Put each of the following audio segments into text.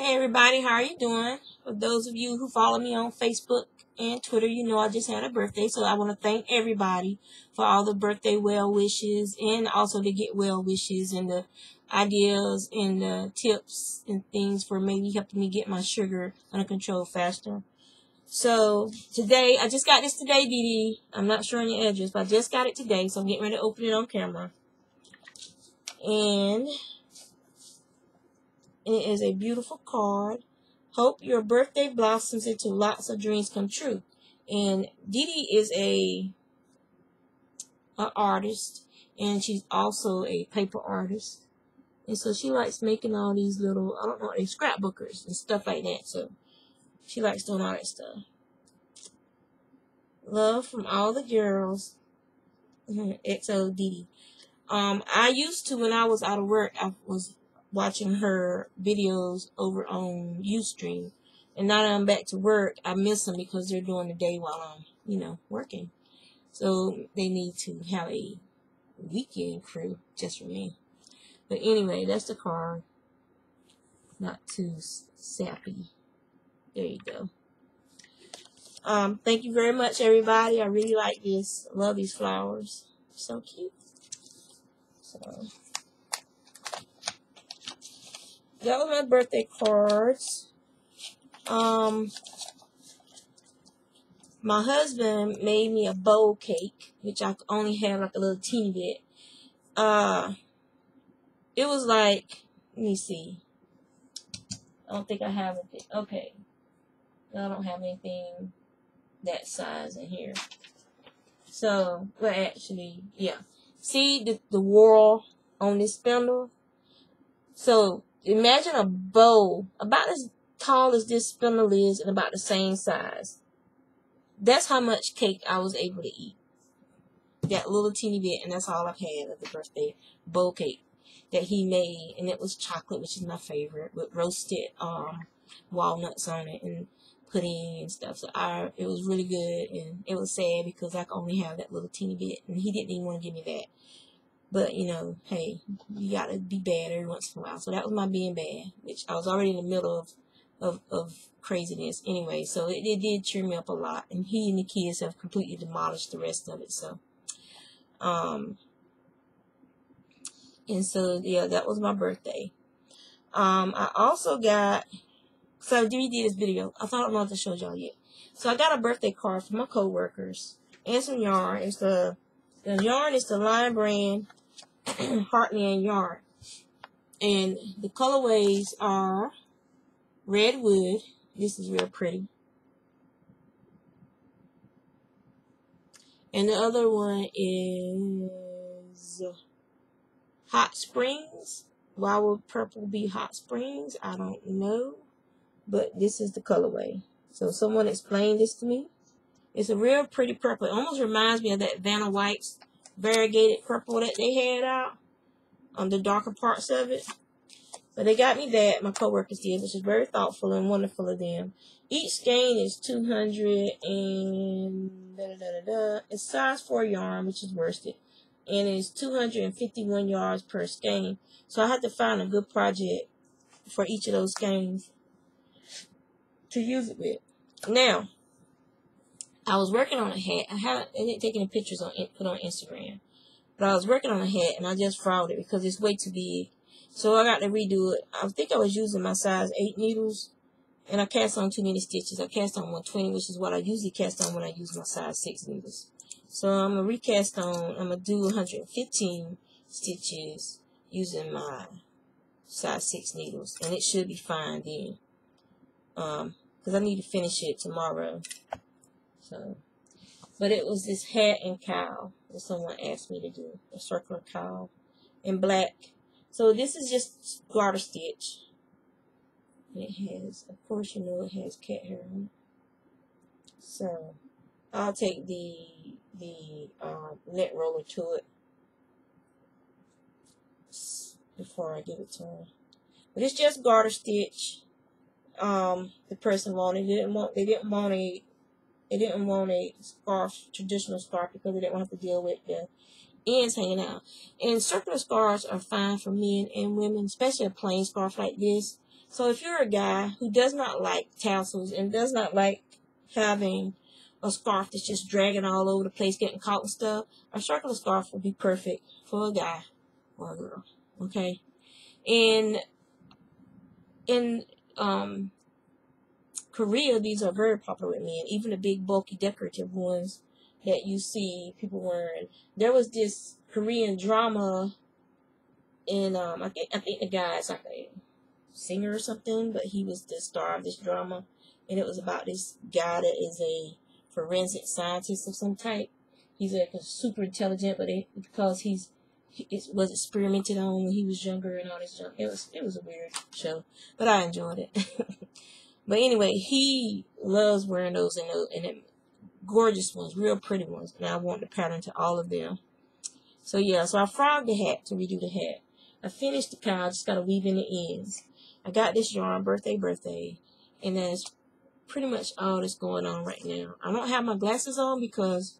Hey everybody, how are you doing? For those of you who follow me on Facebook and Twitter, you know I just had a birthday, so I want to thank everybody for all the birthday well wishes and also the get well wishes and the ideas and the tips and things for maybe helping me get my sugar under control faster. So today, I just got this today, Dee I'm not sure on your address, but I just got it today, so I'm getting ready to open it on camera. And it is a beautiful card. Hope your birthday blossoms into lots of dreams come true. And Dee Dee is a, a artist, and she's also a paper artist. And so she likes making all these little, I don't know, they scrapbookers and stuff like that. So she likes doing all that stuff. Love from all the girls. XO Dee Dee. Um, I used to, when I was out of work, I was watching her videos over on Ustream. And now that I'm back to work, I miss them because they're doing the day while I'm, you know, working. So they need to have a weekend crew just for me. But anyway, that's the card. Not too sappy. There you go. Um, thank you very much, everybody. I really like this. Love these flowers. So cute. So that was my birthday cards. Um, my husband made me a bowl cake, which I only have like a little teeny bit. Uh, it was like, let me see. I don't think I have it. Okay. I don't have anything that size in here. So, well, actually, yeah. See the, the whorl on this spindle? So, imagine a bowl about as tall as this spindle is and about the same size. That's how much cake I was able to eat. That little teeny bit, and that's all I've had of the birthday bowl cake that he made, and it was chocolate, which is my favorite, with roasted um walnuts on it and pudding and stuff. So I, it was really good, and it was sad because I could only have that little teeny bit, and he didn't even want to give me that. But you know, hey, you gotta be bad every once in a while. So that was my being bad, which I was already in the middle of of, of craziness anyway. So it, it did cheer me up a lot. And he and the kids have completely demolished the rest of it. So, um, and so yeah, that was my birthday. Um, I also got so I did this video. I thought I wanted to show y'all yet. So I got a birthday card from my coworkers and some yarn. It's the the yarn is the Lion brand Heartland yarn. And the colorways are Redwood. This is real pretty. And the other one is Hot Springs. Why would purple be Hot Springs? I don't know. But this is the colorway. So someone explained this to me. It's a real pretty purple. It almost reminds me of that Vanna White's variegated purple that they had out on the darker parts of it. So they got me that, my coworkers did, which is very thoughtful and wonderful of them. Each skein is 200 and da da da da da. It's size 4 yarn, which is worsted. And it's 251 yards per skein. So I had to find a good project for each of those skeins to use it with. Now, I was working on a hat. I haven't taken any pictures on put on Instagram, but I was working on a hat and I just frogged it because it's way too big. So I got to redo it. I think I was using my size eight needles, and I cast on too many stitches. I cast on 120, which is what I usually cast on when I use my size six needles. So I'm gonna recast on. I'm gonna do 115 stitches using my size six needles, and it should be fine then. Um, because I need to finish it tomorrow. So, but it was this hat and cowl that someone asked me to do, a circular cowl in black. So this is just garter stitch. And it has, of course, you know, it has cat hair on it. So I'll take the the uh, net roller to it before I give it to her. But it's just garter stitch. Um, the person wanted. Didn't want. They didn't want a they didn't want a scarf, traditional scarf, because they didn't want to deal with the ends hanging out. And circular scarves are fine for men and women, especially a plain scarf like this. So if you're a guy who does not like tassels and does not like having a scarf that's just dragging all over the place, getting caught and stuff, a circular scarf would be perfect for a guy or a girl. Okay. And in um Korea, these are very popular with men, even the big bulky decorative ones that you see people wearing. There was this Korean drama and um I think I think the guy's like a singer or something, but he was the star of this drama and it was about this guy that is a forensic scientist of some type. He's like a super intelligent, but it, because he's it was experimented on when he was younger and all this junk. It was it was a weird show, but I enjoyed it. but anyway, he loves wearing those and those and them gorgeous ones, real pretty ones, and I want the pattern to all of them. So yeah, so I frogged the hat to redo the hat. I finished the cowl, just gotta weave in the ends. I got this yarn, birthday, birthday, and that's pretty much all that's going on right now. I don't have my glasses on because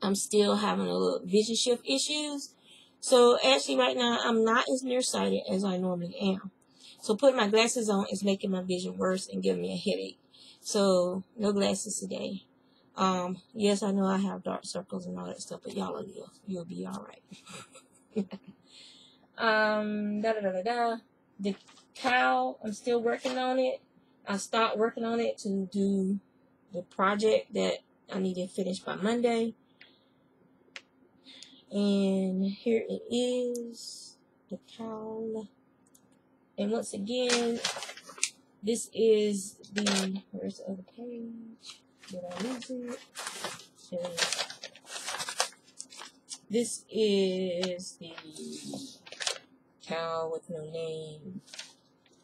I'm still having a little vision shift issues. So actually right now I'm not as nearsighted as I normally am. So putting my glasses on is making my vision worse and giving me a headache. So no glasses today. Um, yes, I know I have dark circles and all that stuff, but y'all will you'll be all right. um, da da da da da. The cowl, I'm still working on it. I start working on it to do the project that I need to finish by Monday. And here it is, the cowl. And once again, this is the, where's the other page? Did I lose it? This is the cowl with no name.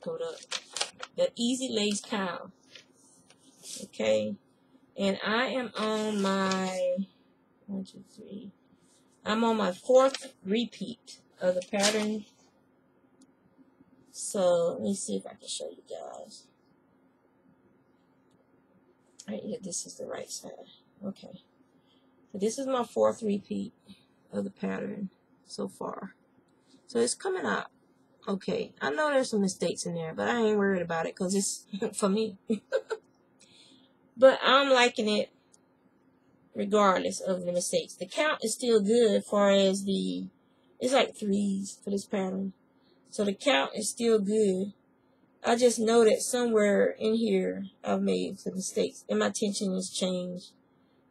Hold up. The Easy Lace cowl. Okay. And I am on my, one, two, three. I'm on my fourth repeat of the pattern. So let me see if I can show you guys. Right here, this is the right side. Okay. So this is my fourth repeat of the pattern so far. So it's coming up. Okay. I know there's some mistakes in there, but I ain't worried about it because it's for me. but I'm liking it regardless of the mistakes. The count is still good as far as the, it's like threes for this pattern. So the count is still good. I just know that somewhere in here I've made some mistakes and my tension has changed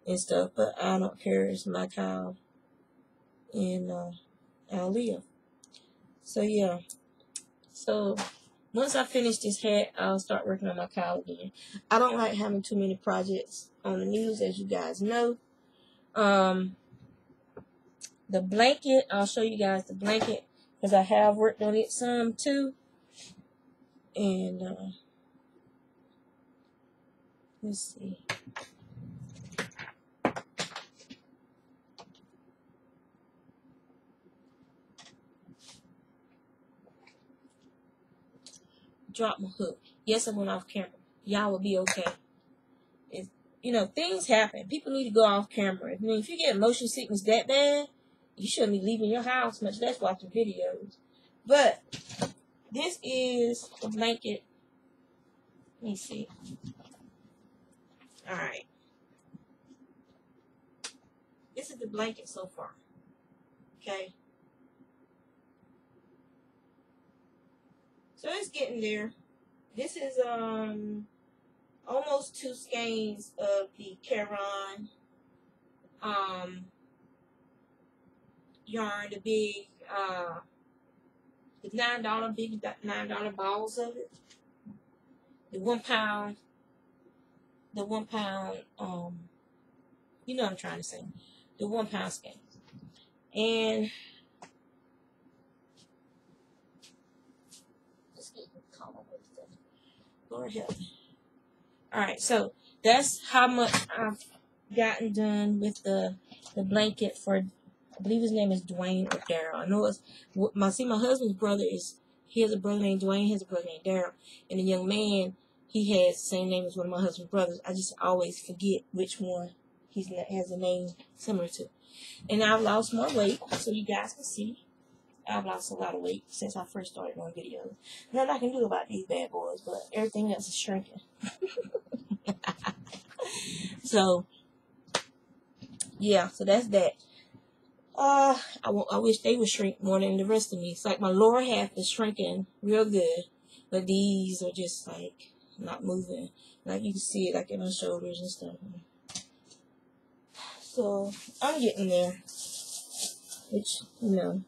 and stuff, but I don't care. It's my cowl and uh, I'll live. So yeah. So once I finish this hat, I'll start working on my cowl again. I don't like having too many projects on the news, as you guys know. Um, the blanket, I'll show you guys the blanket because I have worked on it some too. And uh, let's see. Drop my hook. Yes, I went off camera. Y'all will be okay. You know, things happen. People need to go off camera. I mean, if you get motion sickness that bad, you shouldn't be leaving your house, much less watching videos. But this is a blanket. Let me see. All right. This is the blanket so far. Okay. So it's getting there. This is um almost two skeins of the Caron um yarn, the big uh the nine dollar big nine dollar balls of it. The one pound, the one pound, um, you know what I'm trying to say. The one pound skein. And. Lord help All right, so that's how much I've gotten done with the the blanket for I believe his name is Dwayne or Daryl. I know it's my see my husband's brother is he has a brother named Dwayne, he has a brother named Daryl, and the young man he has the same name as one of my husband's brothers. I just always forget which one he has a name similar to. And I've lost more weight, so you guys can see. I've lost a lot of weight since I first started doing videos. Nothing I can do about these bad boys, but everything else is shrinking. so, yeah, so that's that. Uh, I, I wish they would shrink more than the rest of me. It's like my lower half is shrinking real good, but these are just like not moving. Like you can see it like in my shoulders and stuff. So I'm getting there, which you know.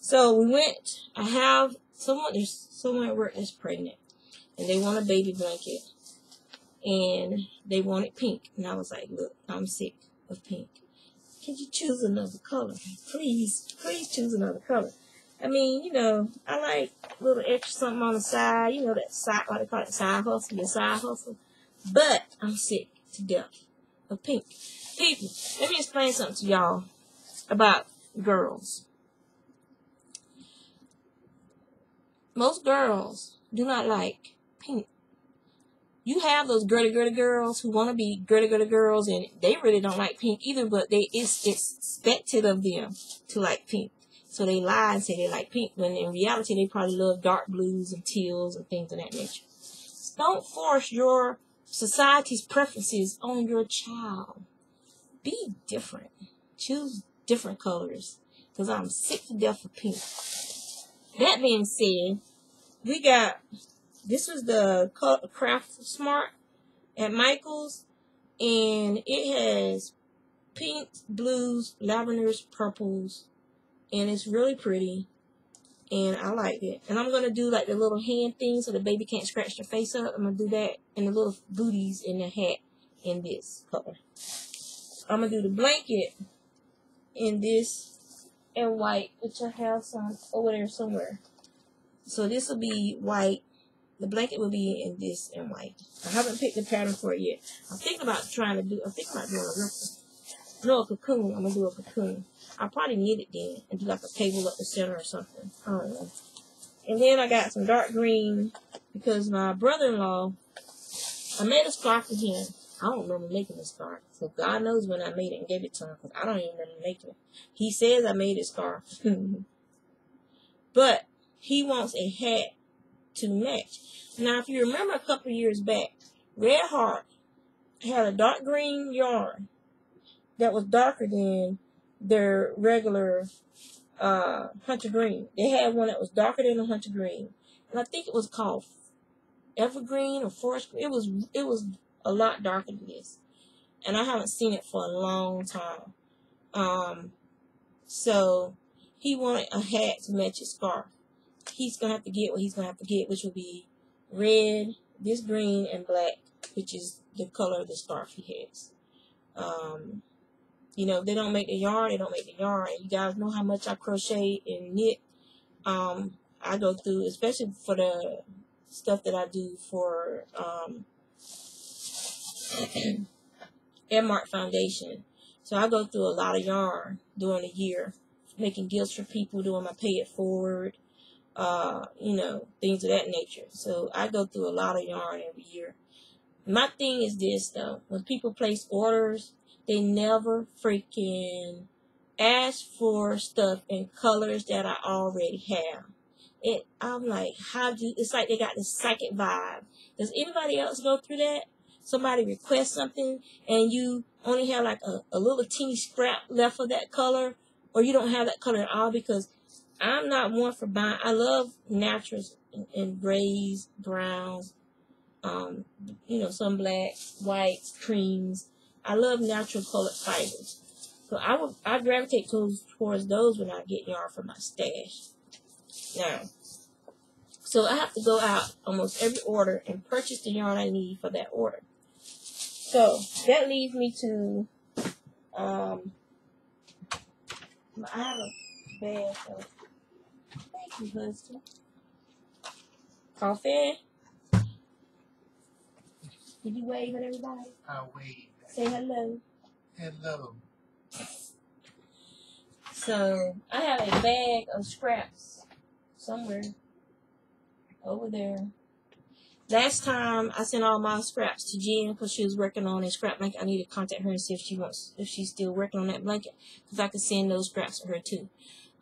So we went. I have someone. There's someone at work that's pregnant, and they want a baby blanket, and they wanted pink, and I was like, look, I'm sick of pink. Can you choose another color? Please, please choose another color. I mean, you know, I like a little extra something on the side. You know that side, what they call it, side hustle, your side hustle. But I'm sick to death of pink. People, let me explain something to y'all about girls. Most girls do not like pink you have those girly girly girls who want to be girly girly girls and they really don't like pink either, but they it's expected of them to like pink. So they lie and say they like pink, when in reality they probably love dark blues and teals and things of that nature. Don't force your society's preferences on your child. Be different. Choose different colors. Because I'm sick to death of pink. That being said, we got this was the Craft Smart at Michael's, and it has pinks, blues, lavenders, purples, and it's really pretty. And I like it. And I'm gonna do like the little hand thing so the baby can't scratch their face up. I'm gonna do that, and the little booties in the hat in this color. I'm gonna do the blanket in this and white, which I have some over there somewhere. So this will be white the blanket will be in this and white. I haven't picked the pattern for it yet. I'm thinking about trying to do, I'm thinking about doing a ripple. No, a cocoon. I'm going to do a cocoon. I'll probably knit it then and do like a table up the center or something. I don't know. And then I got some dark green because my brother-in-law, I made a scarf for him. I don't remember making the scarf. So God knows when I made it and gave it to him because I don't even remember making it. He says I made a scarf. but he wants a hat to match. Now, if you remember a couple years back, Red Heart had a dark green yarn that was darker than their regular uh, hunter green. They had one that was darker than the hunter green, and I think it was called evergreen or forest. It was it was a lot darker than this, and I haven't seen it for a long time. Um, so he wanted a hat to match his scarf. He's gonna have to get what he's gonna have to get, which will be red, this green, and black, which is the color of the scarf he has. Um, you know, if they don't make the yarn, they don't make the yarn. You guys know how much I crochet and knit. Um, I go through, especially for the stuff that I do for um, Airmark Foundation. So I go through a lot of yarn during the year, making deals for people, doing my pay it forward, uh, you know, things of that nature. So I go through a lot of yarn every year. My thing is this though, when people place orders, they never freaking ask for stuff in colors that I already have. It, I'm like, how do, it's like they got this psychic vibe. Does anybody else go through that? Somebody requests something and you only have like a, a little teeny scrap left of that color or you don't have that color at all because I'm not one for buying. I love naturals and, grays, browns, um, you know, some blacks, whites, creams. I love natural colored fibers. So I would I gravitate towards towards those when I get yarn for my stash. Now, so I have to go out almost every order and purchase the yarn I need for that order. So that leads me to um I have a bag of husband. Coffee. Did you wave at everybody? I waved. Say hello. Hello. So I have a bag of scraps somewhere over there. Last time I sent all my scraps to Jen because she was working on a scrap blanket. I need to contact her and see if she wants if she's still working on that blanket because I could send those scraps to her too.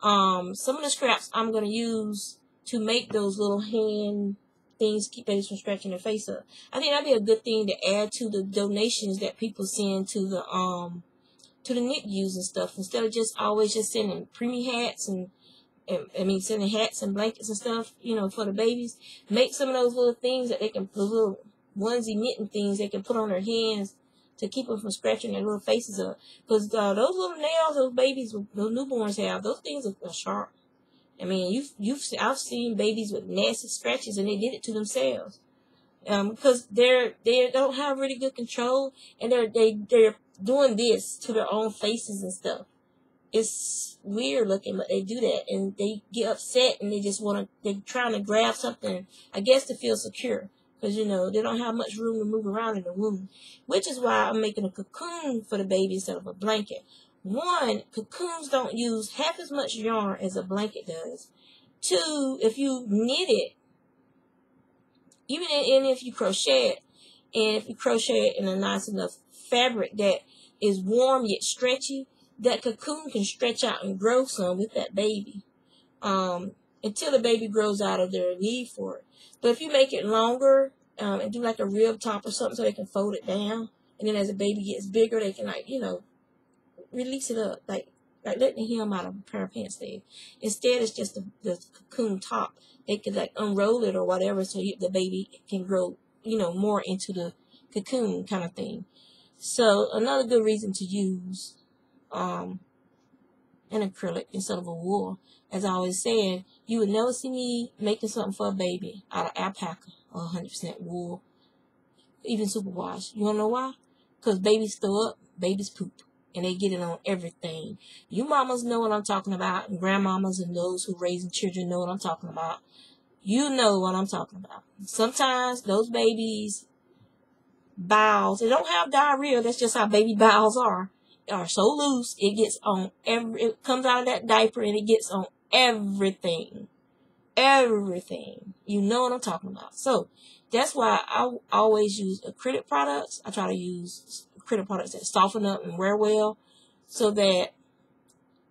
Um, some of the scraps I'm gonna use to make those little hand things keep babies from scratching their face up. I think that'd be a good thing to add to the donations that people send to the um to the NICUs and stuff instead of just always just sending preemie hats and, and I mean sending hats and blankets and stuff, you know, for the babies. Make some of those little things that they can those little onesie knitting things they can put on their hands to keep them from scratching their little faces up. Because uh, those little nails those babies, those newborns have, those things are, are sharp. I mean, you've you've I've seen babies with nasty scratches and they did it to themselves. Um, because they're they don't have really good control and they're they they're doing this to their own faces and stuff. It's weird looking, but they do that and they get upset and they just want to they're trying to grab something, I guess to feel secure. Because, you know, they don't have much room to move around in the womb. Which is why I'm making a cocoon for the baby instead of a blanket. One, cocoons don't use half as much yarn as a blanket does. Two, if you knit it, even in, if you crochet it, and if you crochet it in a nice enough fabric that is warm yet stretchy, that cocoon can stretch out and grow some with that baby um, until the baby grows out of their need for it. But if you make it longer um, and do like a rib top or something so they can fold it down, and then as the baby gets bigger, they can like you know release it up like like letting him out of a pair of pants there. Instead, it's just the, the cocoon top. They could like unroll it or whatever so you, the baby can grow you know more into the cocoon kind of thing. So another good reason to use um, an acrylic instead of a wool. As I always said, you would never see me making something for a baby out of alpaca or 100% wool, even superwash. You wanna know why? Because babies throw up, babies poop, and they get it on everything. You mamas know what I'm talking about, and grandmamas and those who raising children know what I'm talking about. You know what I'm talking about. Sometimes those babies bowels, they don't have diarrhea, that's just how baby bowels are are so loose, it gets on every, it comes out of that diaper and it gets on everything. Everything. You know what I'm talking about. So that's why I always use acrylic products. I try to use acrylic products that soften up and wear well so that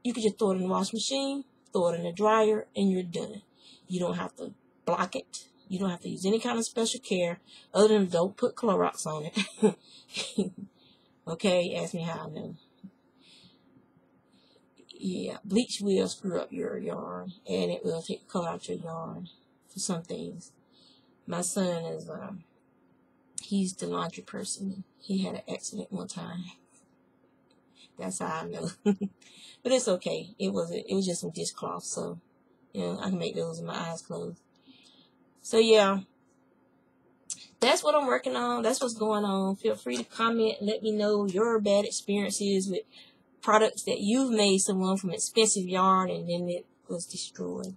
you can just throw it in the wash machine, throw it in the dryer, and you're done. You don't have to block it. You don't have to use any kind of special care other than don't put Clorox on it. okay, ask me how I know yeah, bleach will screw up your yarn and it will take color out your yarn for some things. My son is, um, he's the laundry person. He had an accident one time. That's how I know. but it's okay. It was it was just some dishcloth, so you know I can make those with my eyes closed. So yeah, that's what I'm working on. That's what's going on. Feel free to comment. Let me know your bad experiences with products that you've made someone from expensive yarn and then it was destroyed.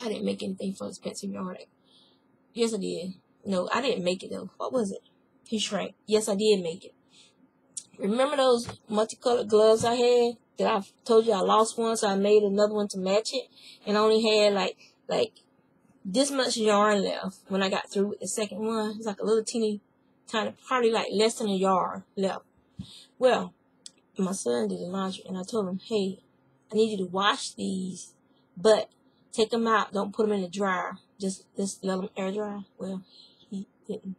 I didn't make anything from expensive yarn. Yes, I did. No, I didn't make it though. What was it? He shrank. Yes, I did make it. Remember those multicolored gloves I had that I told you I lost one, so I made another one to match it, and I only had like like this much yarn left when I got through with the second one. It's like a little teeny kind of probably like less than a yard left. Well, my son did the laundry and I told him, hey, I need you to wash these, but take them out. Don't put them in the dryer. Just, just let them air dry. Well, he didn't.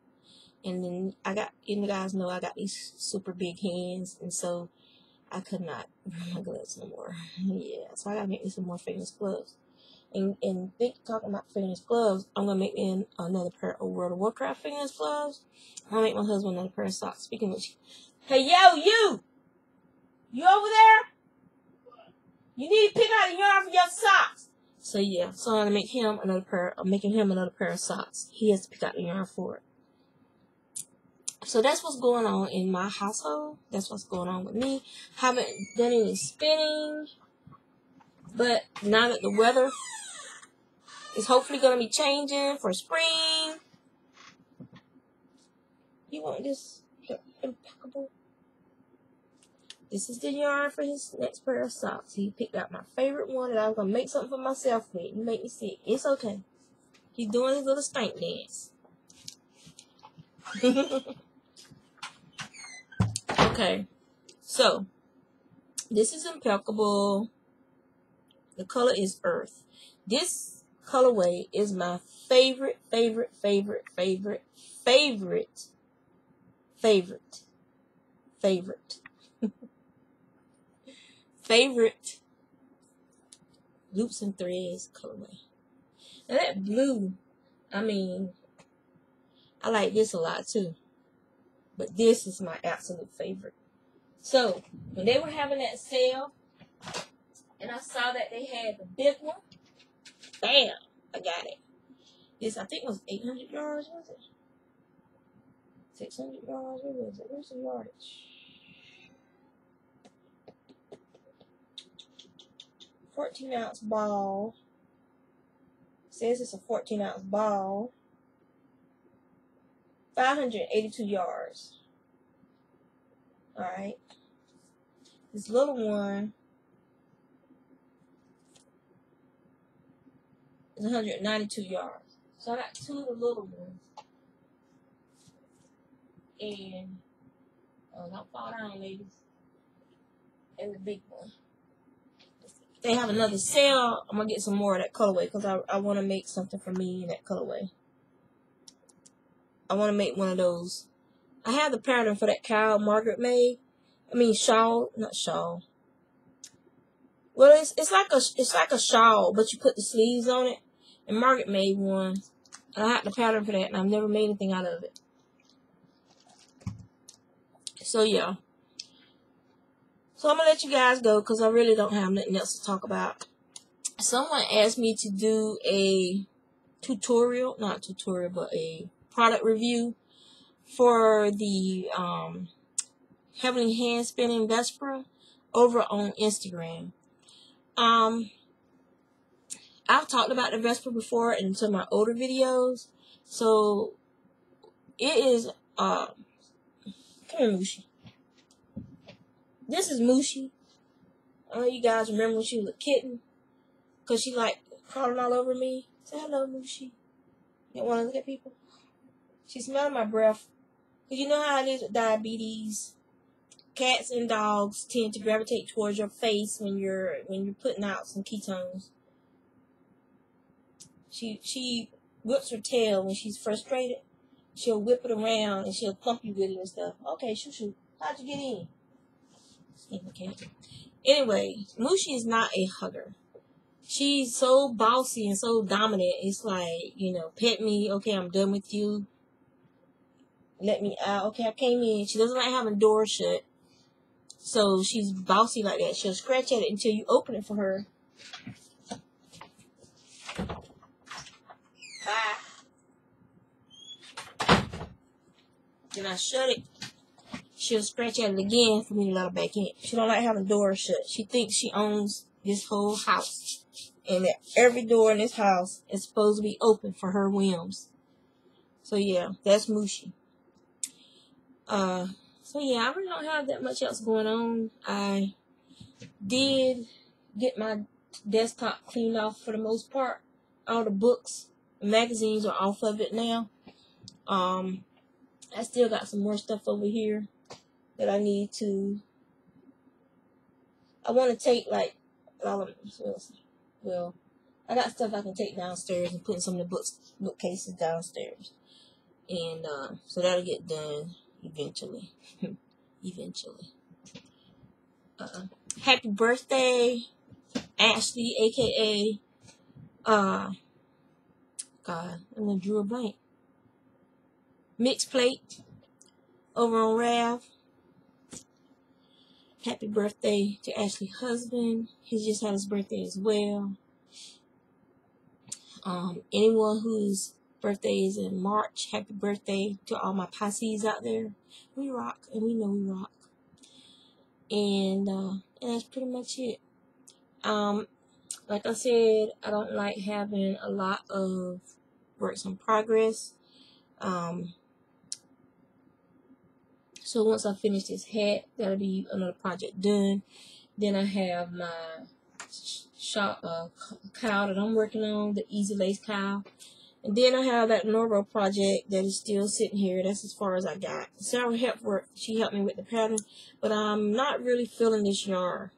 And then I got, you guys know I got these super big hands and so I could not wear my gloves no more. yeah, so I gotta make me some more famous gloves and, and think talking about fingerless gloves, I'm gonna make me another pair of World of Warcraft fingerless gloves. I'm gonna make my husband another pair of socks. Speaking of hey yo, you, you over there? You need to pick out the yarn for your socks. So yeah, so I'm gonna make him another pair. I'm making him another pair of socks. He has to pick out the yarn for it. So that's what's going on in my household. That's what's going on with me. Haven't done any spinning, but now that the weather is hopefully going to be changing for spring. You want this impeccable? This is the yarn for his next pair of socks. He picked out my favorite one that I'm going to make something for myself with. You make me sick. It's okay. He's doing his little stank dance. okay. So, This is impeccable. The color is earth. This colorway is my favorite, favorite, favorite, favorite, favorite, favorite, favorite, favorite loops and threads colorway. Now that blue, I mean, I like this a lot too. But this is my absolute favorite. So, when they were having that sale, and I saw that they had the big one, bam, I got it. This, I think, was 800 yards, was it? 600 yards, where was it? Where's the yardage? 14 ounce ball. says it's a 14 ounce ball. 582 yards. Alright. This little one is 192 yards. So I got two of the little ones. And, oh, don't fall down, ladies. And the big one they have another sale, I'm gonna get some more of that colorway because I, I want to make something for me in that colorway. I want to make one of those. I have the pattern for that cowl Margaret made. I mean shawl, not shawl. Well, it's it's like a it's like a shawl, but you put the sleeves on it. And Margaret made one. I had the pattern for that, and I've never made anything out of it. So yeah. So I'm gonna let you guys go because I really don't have nothing else to talk about. Someone asked me to do a tutorial, not tutorial, but a product review for the um, Heavenly Hand Spinning Vesper over on Instagram. Um, I've talked about the Vesper before in some of my older videos, so it is. Uh, come here, Mushi. This is Mushi. I know you guys remember when she was a kitten. Because she like crawling all over me. Say hello, Mushi. You to look at people? She smelled my breath. Because you know how it is with diabetes. Cats and dogs tend to gravitate towards your face when you're when you're putting out some ketones. She she whips her tail when she's frustrated. She'll whip it around and she'll thump you with it and stuff. Okay, shoot, shoot. How'd you get in? Okay. Anyway, Mushi is not a hugger. She's so bossy and so dominant. It's like, you know, pet me. Okay, I'm done with you. Let me out. Okay, I came in. She doesn't like having doors shut. So she's bossy like that. She'll scratch at it until you open it for her. Bye. Then I shut it she'll scratch at it again for me to let her back in. She don't like having doors shut. She thinks she owns this whole house. And that every door in this house is supposed to be open for her whims. So yeah, that's Mushi. Uh, so yeah, I really don't have that much else going on. I did get my desktop cleaned off for the most part. All the books, magazines are off of it now. Um, I still got some more stuff over here that I need to. I want to take like, well, I got stuff I can take downstairs and put in some of the books bookcases downstairs, and uh, so that'll get done eventually. eventually. Uh, happy birthday, Ashley, aka uh, God, I'm gonna drew a blank. Mixed plate over on Rav. Happy birthday to Ashley's husband. He just had his birthday as well. Um, anyone whose birthday is in March, happy birthday to all my Pisces out there. We rock, and we know we rock. And, uh, and that's pretty much it. Um, like I said, I don't like having a lot of works in progress. Um, so once I finish this hat, that'll be another project done. Then I have my shop uh, cowl that I'm working on, the Easy Lace cowl. And then I have that Noro project that is still sitting here. That's as far as I got. Sarah helped work. She helped me with the pattern, but I'm not really feeling this yarn.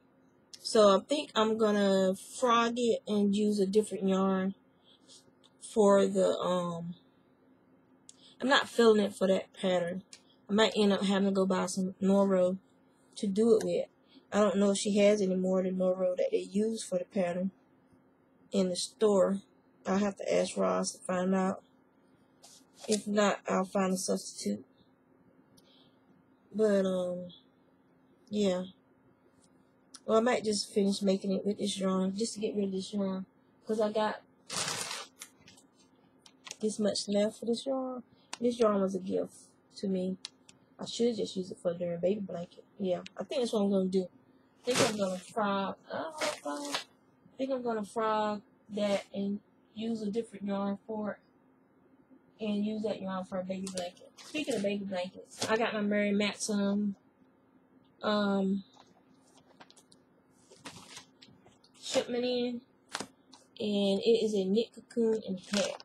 So I think I'm gonna frog it and use a different yarn for the um. I'm not feeling it for that pattern. I might end up having to go buy some Noro to do it with. I don't know if she has any more than Noro that they use for the pattern in the store. I'll have to ask Ross to find out. If not, I'll find a substitute. But, um, yeah. Well, I might just finish making it with this yarn, just to get rid of this yarn. Because I got this much left for this yarn. This yarn was a gift to me. I should just use it for their baby blanket. Yeah, I think that's what I'm going to do. I think I'm going to frog, I think I'm going to frog that and use a different yarn for it. And use that yarn for a baby blanket. Speaking of baby blankets, I got my Mary Maxim um, shipment in. And it is a knit cocoon and hat.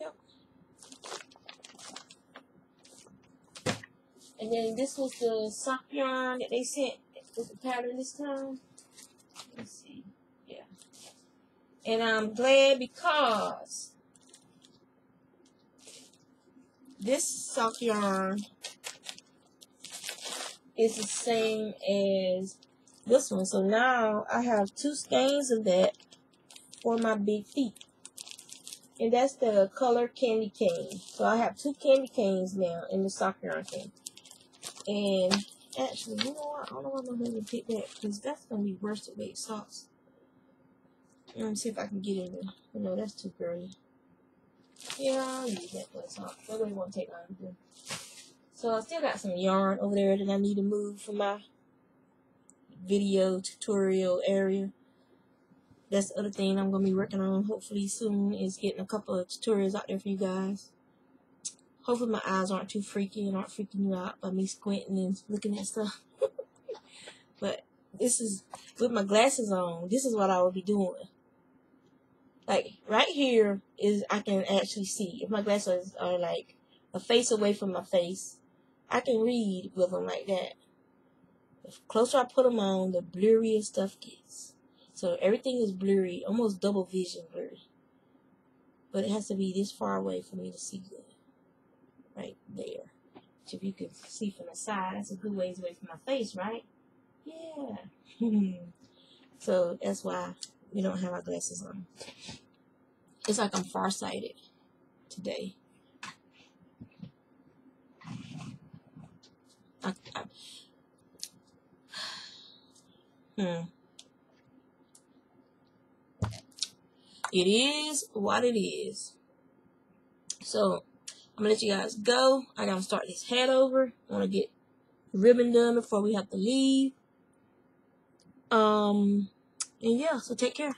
Yep. And then this was the sock yarn that they sent with the pattern this time. Let's see. Yeah. And I'm glad because this sock yarn is the same as this one. So now I have two skeins of that for my big feet. And that's the color candy cane. So I have two candy canes now in the sock yarn thing. And actually, you know what? I don't know why to pick that because that's going to be worsted weight socks. Let me see if I can get in there. Oh, no, that's too girly. Yeah, I'll use that a sock. That really won't take long to do. So I still got some yarn over there that I need to move for my video tutorial area. That's the other thing I'm going to be working on hopefully soon is getting a couple of tutorials out there for you guys. Hopefully my eyes aren't too freaky and aren't freaking you out by me squinting and looking at stuff. but this is, with my glasses on, this is what I will be doing. Like, right here is, I can actually see. If my glasses are like a face away from my face, I can read with them like that. The closer I put them on, the blurrier stuff gets. So everything is blurry, almost double vision blurry. But it has to be this far away for me to see good right there. Which if you can see from the side, that's a good ways away from my face, right? Yeah. so that's why we don't have our glasses on. It's like I'm farsighted today. I, I, hmm. It is what it is. So I'm gonna let you guys go. I gotta start this head over. I wanna get ribbon done before we have to leave. Um, and yeah, so take care.